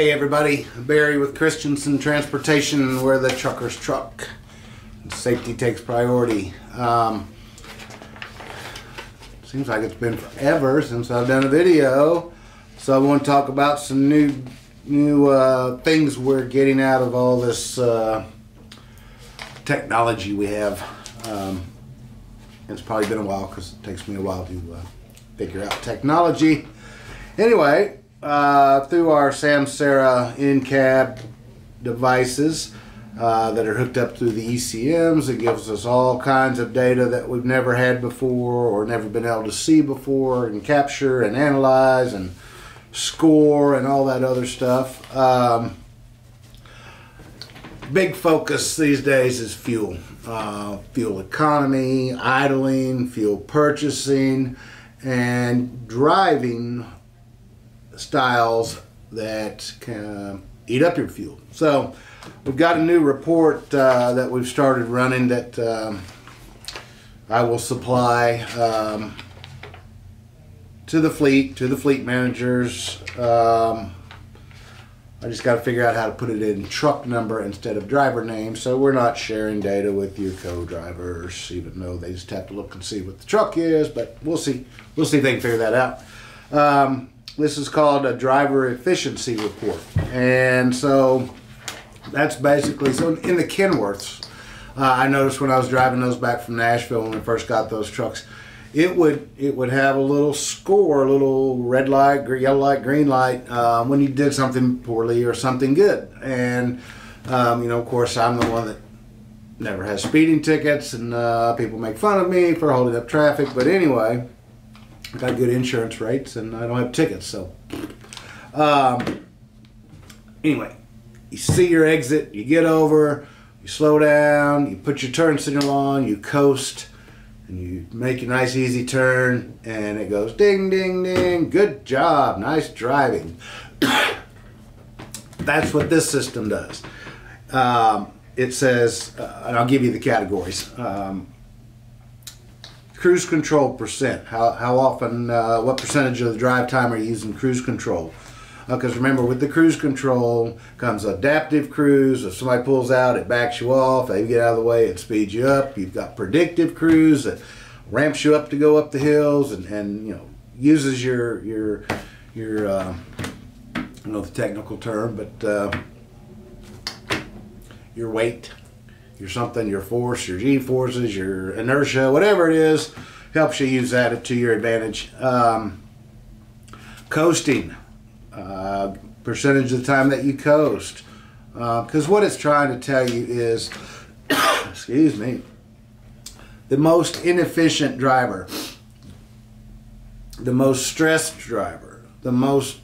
Hey everybody, Barry with Christenson Transportation, where the truckers truck. Safety takes priority. Um, seems like it's been forever since I've done a video, so I want to talk about some new new uh, things we're getting out of all this uh, technology we have. Um, it's probably been a while because it takes me a while to uh, figure out technology. Anyway, uh, through our Samsara in-cab devices uh, that are hooked up through the ECMs. It gives us all kinds of data that we've never had before or never been able to see before and capture and analyze and score and all that other stuff. Um, big focus these days is fuel. Uh, fuel economy, idling, fuel purchasing, and driving styles that can eat up your fuel. So we've got a new report uh, that we've started running that um, I will supply um, to the fleet, to the fleet managers. Um, I just got to figure out how to put it in truck number instead of driver name, so we're not sharing data with your co-drivers, even though they just have to look and see what the truck is. But we'll see. We'll see if they can figure that out. Um, this is called a driver efficiency report. And so that's basically, so in the Kenworths, uh, I noticed when I was driving those back from Nashville when we first got those trucks, it would it would have a little score, a little red light, yellow light, green light uh, when you did something poorly or something good. And um, you know, of course, I'm the one that never has speeding tickets, and uh, people make fun of me for holding up traffic. But anyway, Got good insurance rates and I don't have tickets. So, um, anyway, you see your exit, you get over, you slow down, you put your turn signal on, you coast, and you make a nice easy turn, and it goes ding, ding, ding. Good job, nice driving. That's what this system does. Um, it says, uh, and I'll give you the categories. Um, cruise control percent. How, how often, uh, what percentage of the drive time are you using cruise control? Because uh, remember, with the cruise control comes adaptive cruise. If somebody pulls out, it backs you off. They get out of the way, it speeds you up. You've got predictive cruise that ramps you up to go up the hills and, and you know uses your your your uh, I don't know the technical term, but uh, your weight your something, your force, your G forces, your inertia, whatever it is, helps you use that to your advantage. Um, coasting, uh, percentage of the time that you coast. Because uh, what it's trying to tell you is, excuse me, the most inefficient driver, the most stressed driver, the most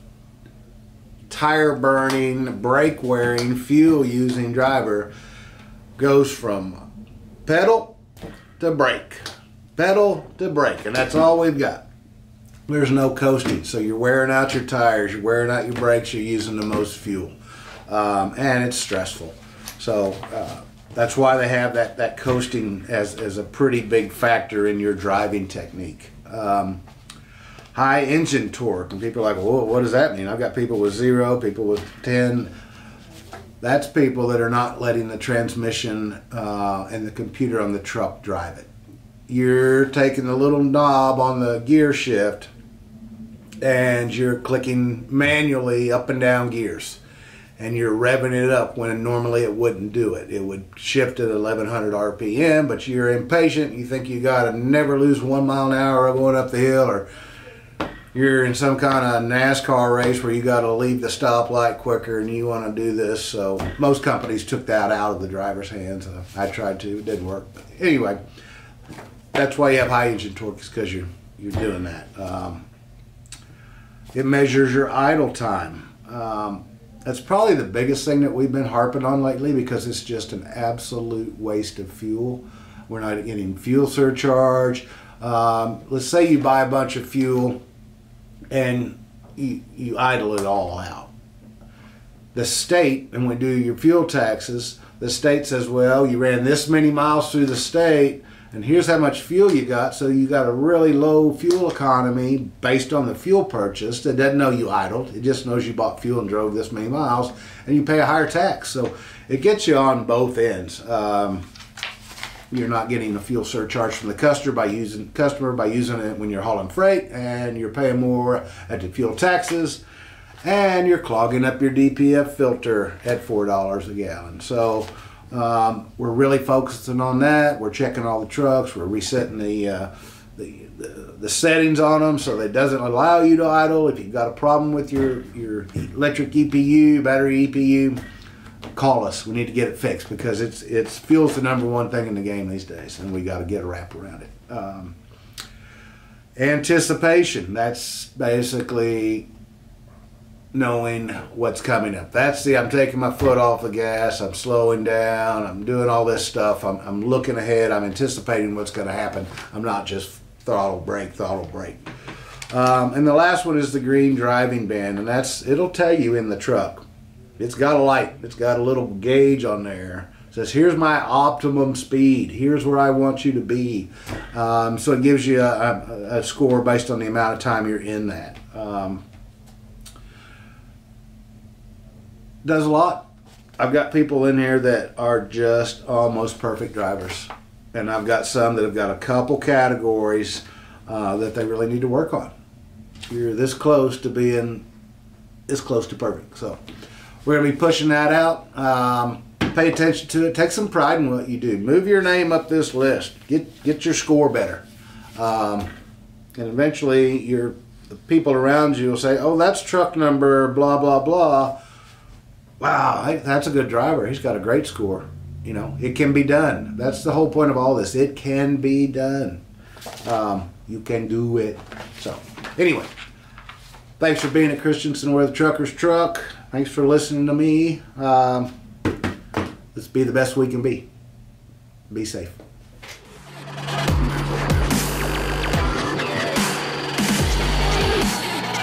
tire burning, brake wearing, fuel using driver goes from pedal to brake, pedal to brake, and that's all we've got. There's no coasting, so you're wearing out your tires, you're wearing out your brakes, you're using the most fuel, um, and it's stressful. So uh, that's why they have that, that coasting as, as a pretty big factor in your driving technique. Um, high engine torque, and people are like, well, what does that mean? I've got people with zero, people with 10, that's people that are not letting the transmission uh, and the computer on the truck drive it. You're taking the little knob on the gear shift and you're clicking manually up and down gears and you're revving it up when normally it wouldn't do it. It would shift at 1100 RPM, but you're impatient. You think you got to never lose one mile an hour going up the hill or you're in some kind of NASCAR race where you got to leave the stoplight quicker and you want to do this. So most companies took that out of the driver's hands. Uh, I tried to, it didn't work. But anyway, that's why you have high engine torque is because you're you're doing that. Um, it measures your idle time. Um, that's probably the biggest thing that we've been harping on lately because it's just an absolute waste of fuel. We're not getting fuel surcharge. Um, let's say you buy a bunch of fuel and you, you idle it all out. The state, and we do your fuel taxes, the state says, well, you ran this many miles through the state and here's how much fuel you got. So you got a really low fuel economy based on the fuel purchase. It doesn't know you idled. It just knows you bought fuel and drove this many miles, and you pay a higher tax. So it gets you on both ends. Um, you're not getting a fuel surcharge from the customer by using customer by using it when you're hauling freight, and you're paying more at the fuel taxes, and you're clogging up your DPF filter at four dollars a gallon. So um, we're really focusing on that. We're checking all the trucks. We're resetting the, uh, the, the, the settings on them so that it doesn't allow you to idle. If you've got a problem with your, your electric EPU, battery EPU, call us. We need to get it fixed because it's it's fuel's the number one thing in the game these days, and we got to get a wrap around it. Um, anticipation. That's basically knowing what's coming up. That's the I'm taking my foot off the gas, I'm slowing down, I'm doing all this stuff, I'm, I'm looking ahead, I'm anticipating what's going to happen. I'm not just throttle brake, throttle brake. Um, and the last one is the green driving band, and that's it'll tell you in the truck. It's got a light, it's got a little gauge on there. Says here's my optimum speed. Here's where I want you to be. Um, so it gives you a, a, a, score based on the amount of time you're in that. Um, does a lot. I've got people in here that are just almost perfect drivers, and I've got some that have got a couple categories uh, that they really need to work on. You're this close to being this close to perfect, so we're gonna be pushing that out. Um, pay attention to it. Take some pride in what you do. Move your name up this list. Get get your score better, um, and eventually your the people around you will say, "Oh, that's truck number blah blah blah." wow, that's a good driver. He's got a great score. You know, it can be done. That's the whole point of all this. It can be done. Um, you can do it. So, anyway, thanks for being at Christenson Where the Truckers Truck. Thanks for listening to me. Um, let's be the best we can be. Be safe.